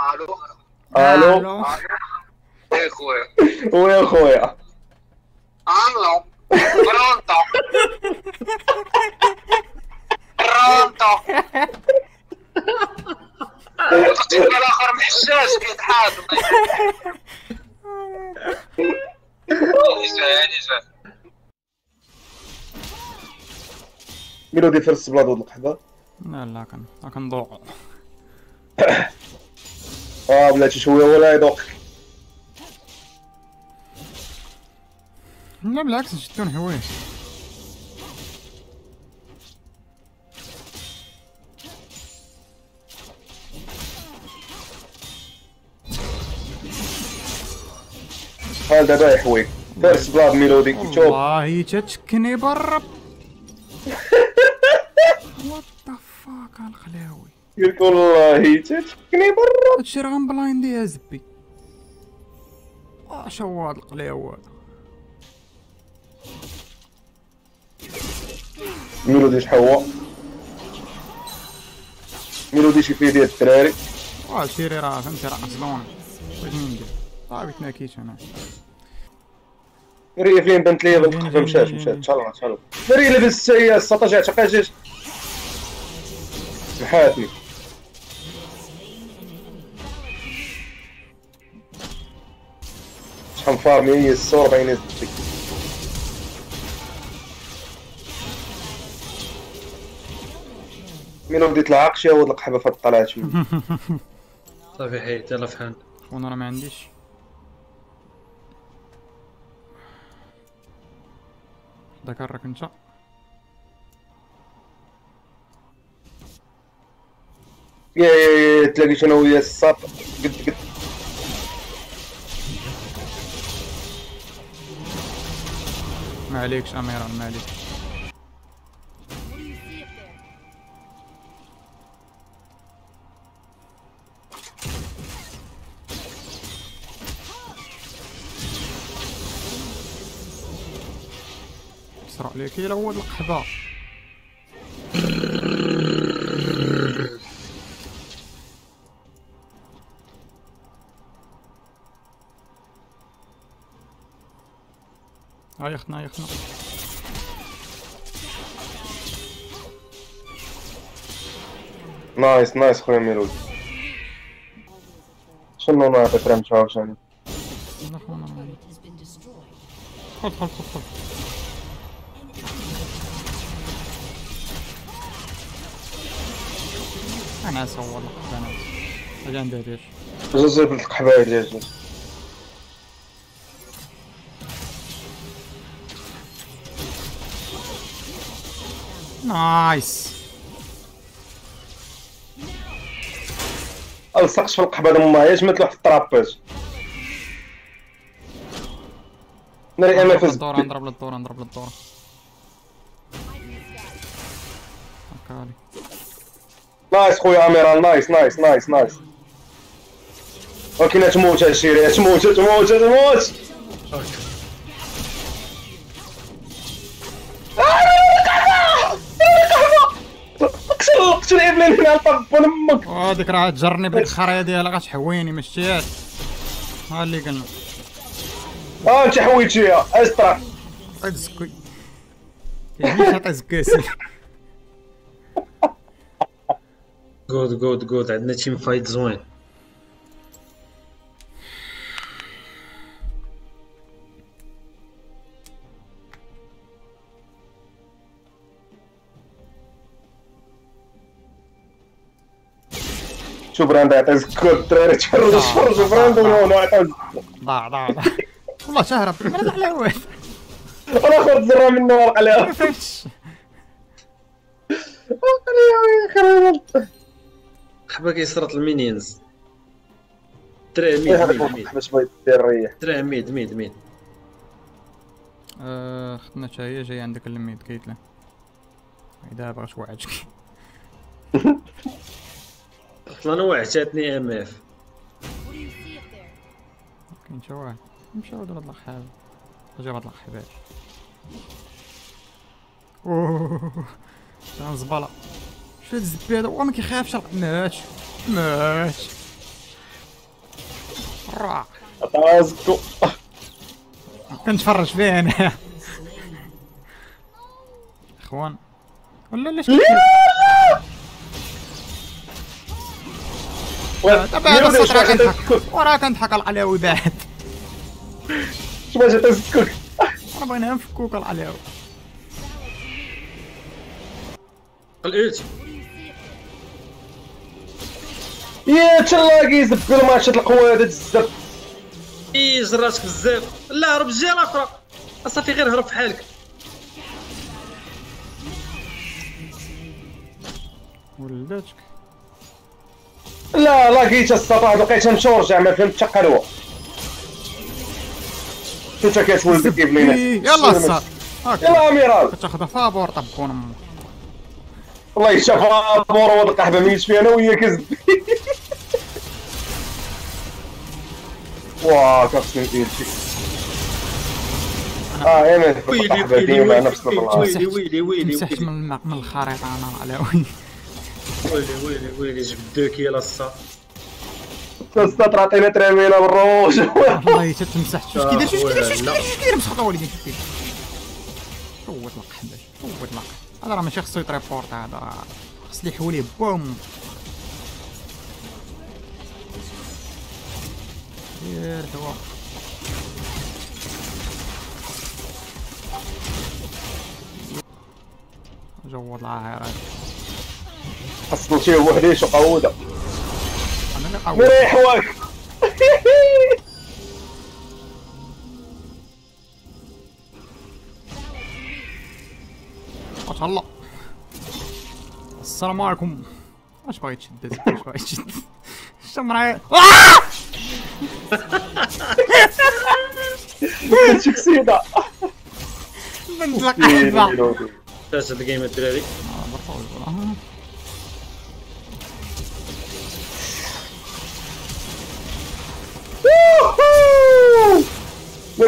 ألو ألو إيه خويا ويا خويا عملو برونتو برونتو القتيل الآخر محشاش كيتحاد جاي ميلودي فيرست بلاد القحبه لا لا كان كنضوع آه بلاتي شوية ولا يدوق لا بالعكس شدون حوايج ها دابا يحويك فيرست بلاد ميلودي شوف. والله تتشكني برا. وات ذا فاك الخلاوي قلت والله تشكني برا. هادشي راه غنبلايندي يا زبي. اش هو هاد القلاوة ميلودي شحال هو ميلودي شي فيه ديال الدراري. واه سيري راه فهمتي راه اصلون بغيت ندير صافي تناكيت أنا ري فين بنت لي بنت القحبه مشات مشات شاء الله ري لبس هي استراتيجيه تقاجيج محاتني فارمي هي الصور باينه زدتك مين بديت العاقشة ولد القحبة فهاد طلعت شوية صافي حيت يلا فحال وأنا راه ما عنديش. ذكرك انت يا يا يا تلاقيت أنا ويا الساط ما عليكش اميران ما عليكش. اسرع ليك. إلى هو القحبة. هاي اختنا هاي اختنا نايس نايس خويا ميلود شنو نعطي فريم عاوتاني لا خونا خذ خذ خذ خذ انا اصور لك انا اجي عندي ليش زوز بنت القحبة نايس ألصقش في القحبة دم ما هيش مثل واحد الطرابات ناري اما فاز الدورة نضرب للدورة نضرب للدورة. هكالي نايس خويا اميران نايس نايس نايس نايس. ولكن تموت هالشيري تموت تموت تموت. اقتل اقتل ايفلين هنا طب أمك. وهاديك راه تجرني بديك الخرايه ديالها غتحويني ما شتيهاش ها اللي قلنا. آه انت حويتيها استرا عطيت زكوي يعني عطيت زكاسي جود جود جود عندنا تيم فايت زوين. شو براند عطي زكو الدراري تفرجوا تفرجوا براند ونو عطي ضاع ضاع ضاع والله ما على واحد أنا خرج زرا منه ورق عليها ما فهمتش حبا كيسرط المينيونز درع ميد ميد ميد درع ميد ميد ميد اختنا تا هي جاي عندك الميد كيتلا اذا بغات وعدك أصلا أنا وعتاتني إم إف. كاين شي واحد نمشيو ولاد الخاب جاب هاد الخباش أوه. شنو زبالة. شو هاد الزبي هذا هو ما كيخافش راه مات. مات. اتازكو كنتفرج فيه أنا. إخوان. ولا ليش دابا هذا السطر راه كنضحك وراه كنضحك على العلاوي بعد. شباش اتازكوك أنا بغينا نفكوك العلاوي الالت يا تلاقي زبل ماتشات القوة هذا الزب. اي جراتك بزاف. لا هرب الجهه الاخرى صافي غير هرب في حالك. ولاتك لا لقيت السطح لقيتها نمشي ورجع ما فهمتش قلوة انت كتولد كيف لينا؟ يلا الصاد يلا اميرال كتاخذها فابور طبقون أمك. والله شاف بورو ولد القحبه ميت فيها أنا وياك زب واه كخصني ندير شي آه ايمن ويلي القحبه ويلي ويلي ويلي ويلي ويلي مسحت ويلي من الخريطة أنا العلاوي ويلي. ويلي ويلي جبدوك يا لاصا تستطر عطينا ترامينا بالروج. والله حتى تمسحت شوف كي داير شوف كي داير شوف كي. داير شوف كي داير مسخطة وليدي شوف كي داير فوت القحبه فوت القحبه هذا راه ماشي خصو يتريبورت هذا راه خص لي حوليه بوم. دير دوا جود العاهرات حصل شي وحديش وقوده مريح واك ما شاء الله. السلام عليكم. واش باغي تشد واش باغي تشد الشمرة شي كسيده بنت القحبة فاش هاد الجيم الدراري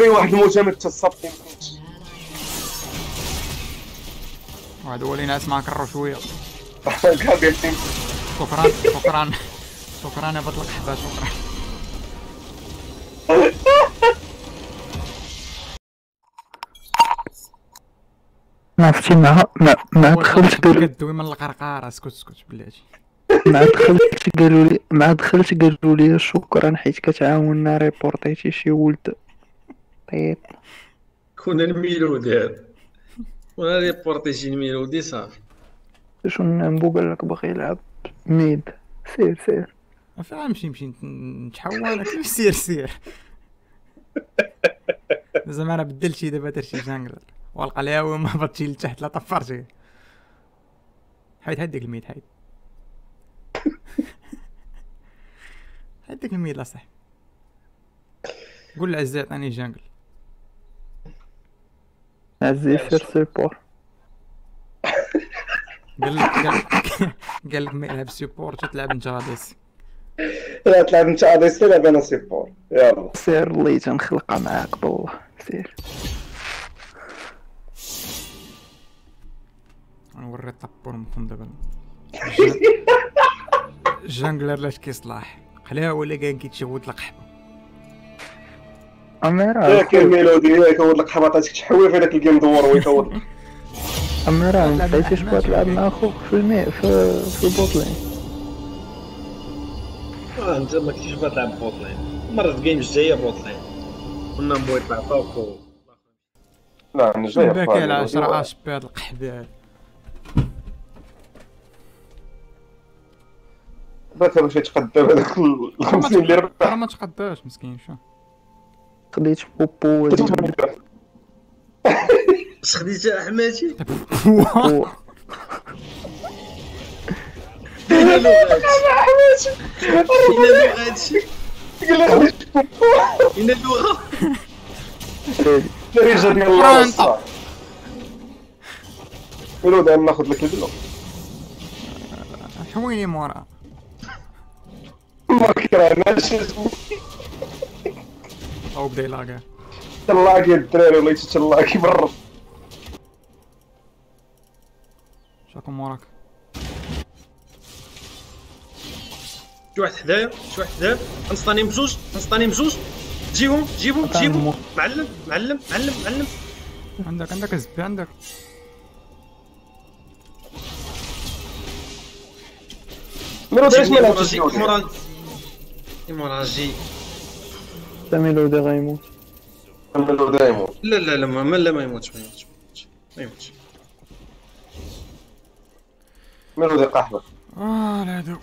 مري واحد المجامد تصبت هذا هو اللي ناس شوية. قابل شكرا شكرا. شكرا يا بطل القحبة شكرا. ما عرفتي ما ما ما دخلت قالوا كدوي من القرقارة اسكت اسكت بلاتي ما دخلت قالوا لي ما دخلت قالوا لي شكرا حيت كتعاوننا ريبورتيتي شي ولد. طيب. كنا الميلود هذا. وأنا ريبورتي شي الميلودي صافي. شو نبو قال لك باغي يلعب ميد. سير سير. فين غنمشي نمشي نت- نتحول كيف سير سير. زعما أنا بدلت شي دابا درت شي جانجلر والقلاوي ما بطشي لتحت لا طفرتي حيد ديك الميد حيد ديك الميد لا صح. قول لعزي عطاني جانجل عزيز سير سيبور قال لك قال لك قال لك ما يلعب سيبورت تلعب أنت غاديس لا تلعب أنت اديس تلعب أنا سيبور يلا. سير اللي تنخلقها معاك بالله سير. نوري الطبور مفهوم دابا جانجلر لاش كيصلاح قلاوي ولا كان كيتشود القحبه اميرا ياك الميلودي ياك ولد القحبه عطاتك تحوي في داك الجيم دور ويكود اميرا ما بقيتيش بغا تلعب مع خوك في المي في في البوطلين آه، أنت ما كنتيش باغي تلعب بوت لين مرة الجيم الجاية بوت لين كنا نبغي يطلع طوك و لا أنا جاي باكي على 10 اش بي هاد القحبة. هاد. باك باش يتقدم هذاك ال 50 اللي راه ربح ما تقداش مسكين شو؟ خديت بوبو ودي اش خديتها احماتي و- فينا لغات فينا لغات خديت فينا اللغة الدارجه ديال الله ميلودي أنا ناخذ لك البلو حويني مورا. ما كرهناش أو بدا يلاقى تلاقي الدراري والله تلاقي برا. شاكم موراك شي واحد حدايا؟ شي واحد حدايا؟ غنسطاني بجوج غنسطاني بجوج جيبهم جيبهم جيبهم. معلم معلم معلم معلم. عندك عندك الزبي عندك. ميلودي علاش ما جيبني لعبتش جي ميلودي غيموت يموت. لا لا لا ما لا ما يموتش ما يموتش ما يموتش ميلودي قحبة آه لا دو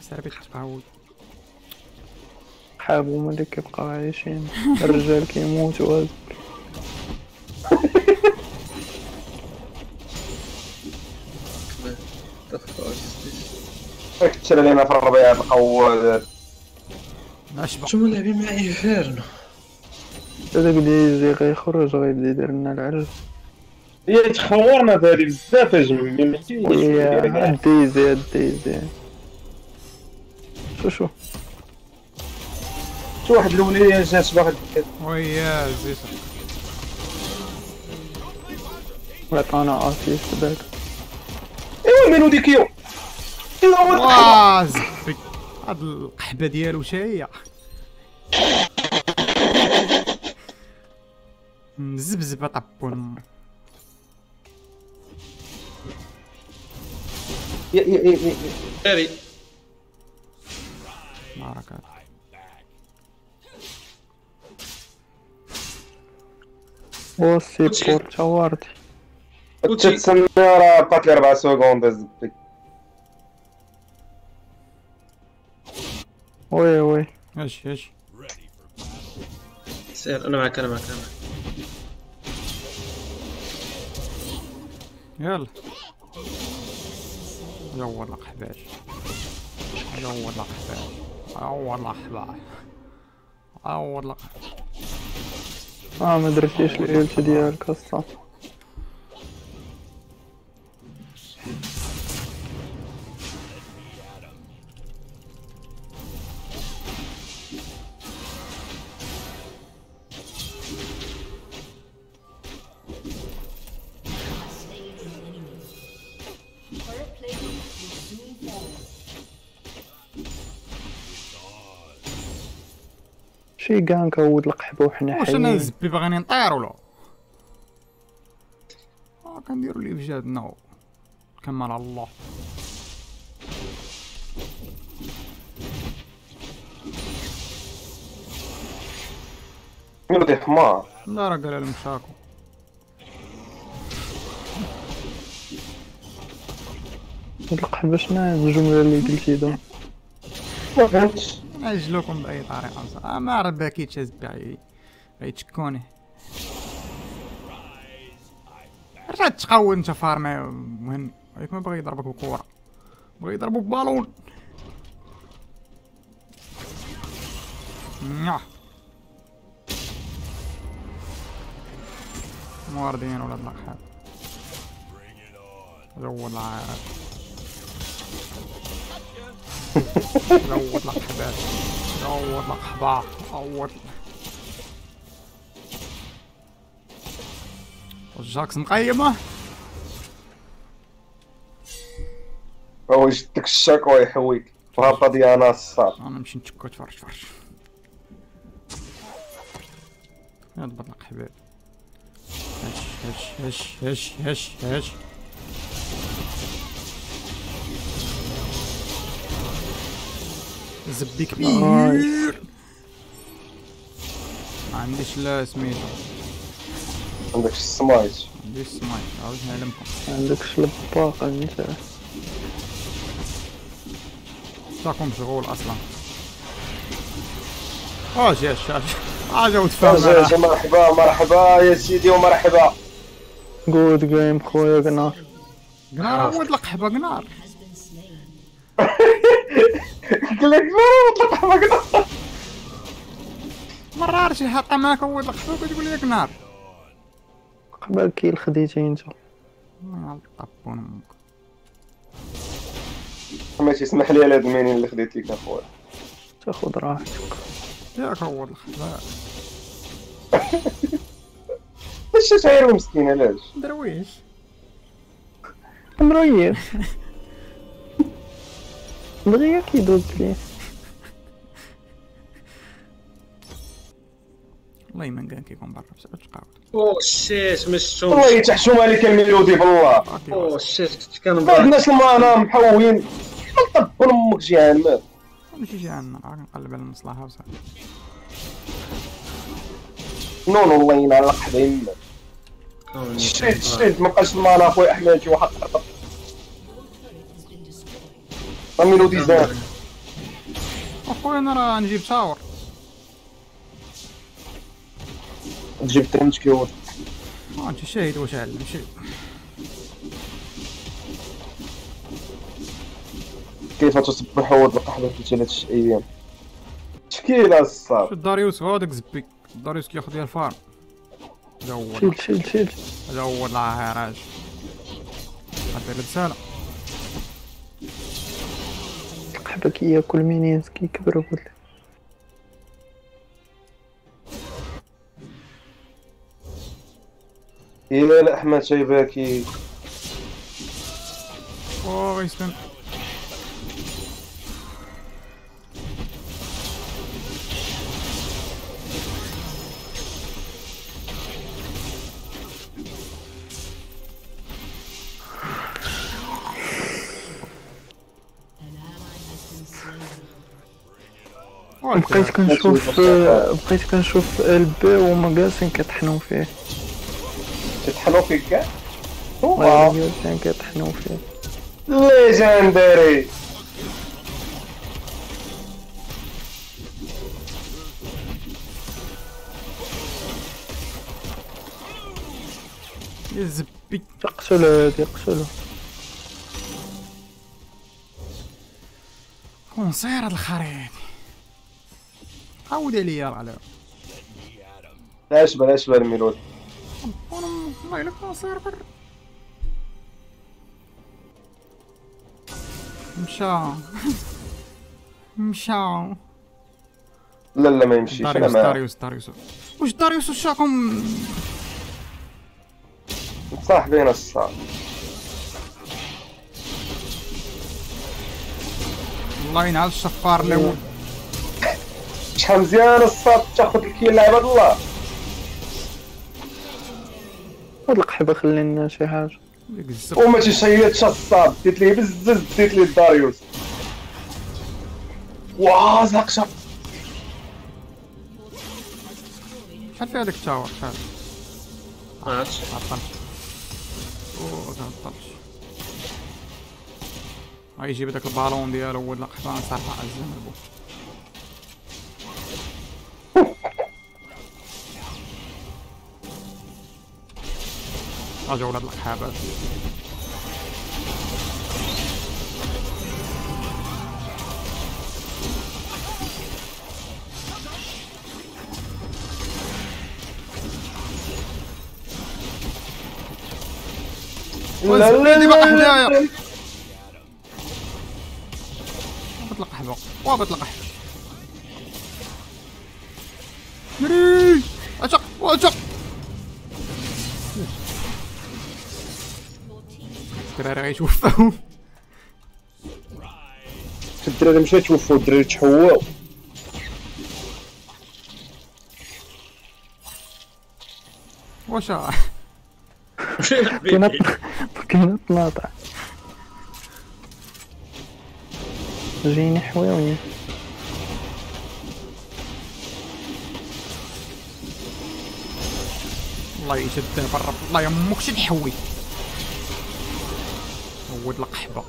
سير بيت تعاود حابو هما اللي كيبقاو عايشين. الرجال كيموتوا هذا راك تشري لينا في الربيع القواد شنو لاعبين معايا فارن هذاك ديزي غيخرج غيبدا يدير لنا العرس. هي تخورنا هذه بزاف اجمل ويا هاد ديزي ديزي شو شو؟ شي واحد الاوليه جات باغي ويا زيت. عطانا اسيست داك إيوا ميلودي كيو إيوا هو القحبة. واه زبي هاد القحبة ديالو شايه مزبزبة طبون. يا- يا- يا- يا- فاري بركات وسي بورتا واردي تسنى راه بقات لي 4 سكوند. وي وي. اش اش سير أنا معك أنا معك أنا معك. يلا. يا والله قحباش يا والله قحباش يا والله قحباش يا والله آه ما درتيش الالت ديالك الصافي شي كاع نكود القحبة وحنا واش أنا حيين. زبي باغيين نطير ولا؟ آه كنديرو لي في جهدنا كمل على الله. ميلودي حمار. لا راه قال المشاكو هاد القحبة شنو هاد الجملة اللي قلتي دا ما فهمتش. نعجلوكم بأي طريقة آه ما زبي غي- غيتشكوني رجع تقود انت فارمي مهن هيك ما بغى يضربك بكورة بغى يضربو ببالون نيا موردين ولاد الأقحاب زود العارف زود الأقحبات زود الأقحبات زود الجاكس مقيمة هو يشدك الشاك ويحويك وهابطة ديانا الصار أنا نمشي نتشكى تفرج تفرج. يا ضبط القحبات هش هش هش هش هش هش. زبي كبير. ما عنديش لا سميتو عندك السمايت ما عنديش سمايت. عاود نعلمكم. عندكش الباقة انت راكم مشغول أصلا اش اش أجي وتفاهم جا مرحبا مرحبا يا سيدي ومرحبا. جود جيم خويا قنار قنار ود القحبة قنار لك ما طلق حماك مرة شي حاطة معاك ود القحبة وكتقول لي قنار قبل كي الخديتي انت طبون أمك. ما تسمح لي على هاد المينين اللي خديت لك أخويا. تاخد راحتك. ياك هو القحبة باش شاير مسكين علاش؟ درويش. مريف دغيا كيدوز ليه والله ما كان كيكون برا بس تقاود أو شيت شفتهمش والله تحشوم عليك الميلودي بالله أو شيت كنت ما كنبغي عندناش المانا محوين نطب أمك جيعان مات ماشي شي عندنا راه كنقلب على المصلحة وصافي نون والله ينعلق حدا يما شريت شريت مابقاش المانا اخويا احمد شي واحد خطر الميلودي زاد اخويا أنا راه نجيب تاور تجيب ترنج كيوت آه انت شاهد واش علم شاهد كيف تصبح ود القحبة في ثلاث أيام تشكيلة الصاب شو داريوس هو داك زبي داريوس كياخد ليا الفارم هذا هو شيل شيل شيل هذا هو الله راج هذا رسالة القحبة كياكل مينيونز كيكبروا قلت يا لا احمد شيباكي اوه غيسلم بقيت كنشوف بقيت كنشوف البي وهما جالسين كيطحنوا فيه. تطحنوا فيك كاع؟ واو جالسين كيطحنوا فيه. ليجندري يا زبي. يقتلوا هادي يقتلوا. كونسير هاد الخريط عاود عليا راه لا لاش بلاش الميلودي وأنا والله الا كونسير بر مشى. مشى. لا لا ما يمشيش. أنا داريوس ما داريوس داريوس. واش داريوس؟ وشاكم صاحبين الصاحب الله ينعل الشفار الأول شحال مزيان الصاط تاخذ الكيل عباد الله. هاد القحبة خلي لنا شي الزب وما تيشيطش الصاد. ديت ليه بزز ديت ليه داريوس واه زاق شاف شحال فيها ديك التاور؟ شحال؟ ما عرفتش عطلت عطلت غيجيب داك البالون ديالو ولا قحبان صراحة عزم البو ولاد القحابات لا وزبيدي بقى حدايا. لا وابط القحبة وابط الدراري غيشوفو الدراري مشى توفوا الدراري تحواو. واش كاينة طناطع جيني حواوي الله يشدنا برا الله يمك شد حوي ود القحبة.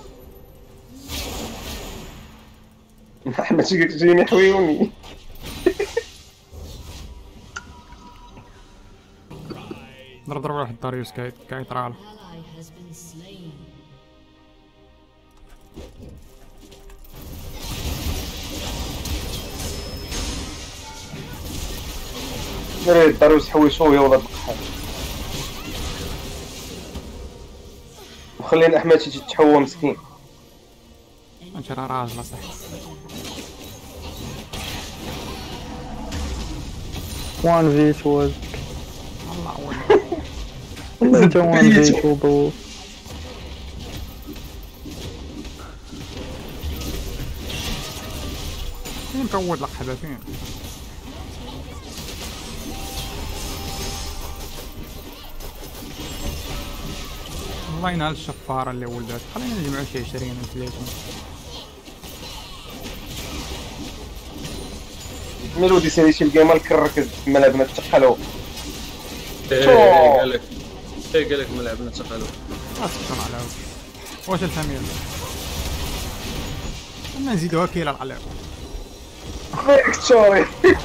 احمد شي جيني حويوني. ضرب ضرب واحد داريوس كاي slain. دراري داروس حويشو يا ولاد القحاب وخلينا احمد شي تحوى مسكين. أنت راه راجل صح وان في تو الله والله وان في تو فين كود القحبة فين الله ينال الشفارة اللي ولدت. خلينا نجمعو شي عشرين من ثلاثين ميلودي سيري شي الجيمر كركز ملا بنات تقلو إيه قال لك. إيه قال لك ما لعبنا تقالوا أسكر على وش واش الفاميل ما نزيدوها كيلا العلاقة آه.